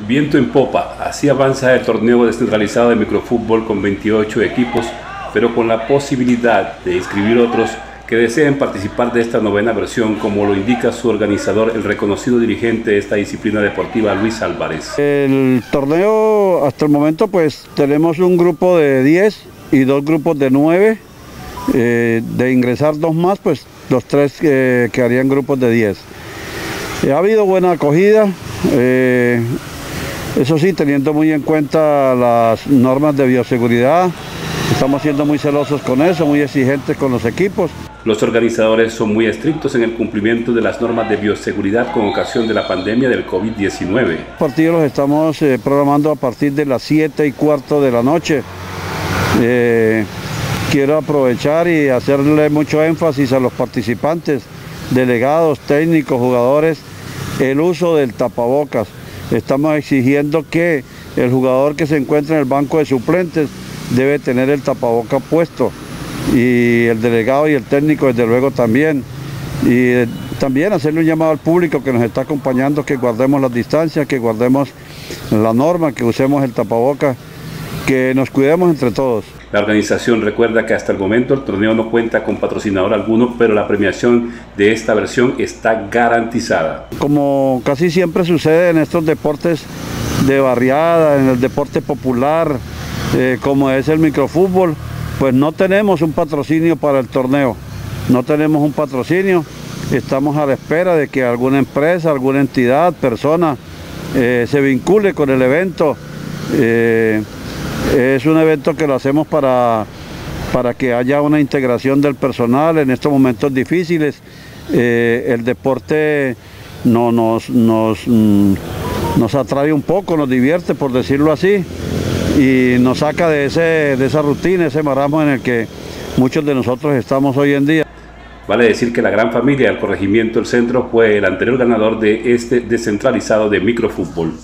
Viento en popa, así avanza el torneo descentralizado de microfútbol con 28 equipos, pero con la posibilidad de inscribir otros que deseen participar de esta novena versión, como lo indica su organizador, el reconocido dirigente de esta disciplina deportiva, Luis Álvarez. El torneo, hasta el momento, pues tenemos un grupo de 10 y dos grupos de 9. Eh, de ingresar dos más, pues los tres eh, grupos de 10. Eh, ha habido buena acogida. Eso sí, teniendo muy en cuenta las normas de bioseguridad, estamos siendo muy celosos con eso, muy exigentes con los equipos. Los organizadores son muy estrictos en el cumplimiento de las normas de bioseguridad con ocasión de la pandemia del COVID-19. Los partidos los estamos eh, programando a partir de las 7 y cuarto de la noche. Eh, quiero aprovechar y hacerle mucho énfasis a los participantes, delegados, técnicos, jugadores, el uso del tapabocas. Estamos exigiendo que el jugador que se encuentra en el banco de suplentes debe tener el tapaboca puesto. Y el delegado y el técnico desde luego también. Y eh, también hacerle un llamado al público que nos está acompañando, que guardemos las distancias, que guardemos la norma, que usemos el tapaboca, que nos cuidemos entre todos. La organización recuerda que hasta el momento el torneo no cuenta con patrocinador alguno, pero la premiación de esta versión está garantizada. Como casi siempre sucede en estos deportes de barriada, en el deporte popular, eh, como es el microfútbol, pues no tenemos un patrocinio para el torneo, no tenemos un patrocinio, estamos a la espera de que alguna empresa, alguna entidad, persona eh, se vincule con el evento. Eh, es un evento que lo hacemos para, para que haya una integración del personal en estos momentos difíciles. Eh, el deporte no, nos, nos, mm, nos atrae un poco, nos divierte, por decirlo así, y nos saca de, ese, de esa rutina, ese marasmo en el que muchos de nosotros estamos hoy en día. Vale decir que la gran familia del corregimiento del centro fue el anterior ganador de este descentralizado de microfútbol.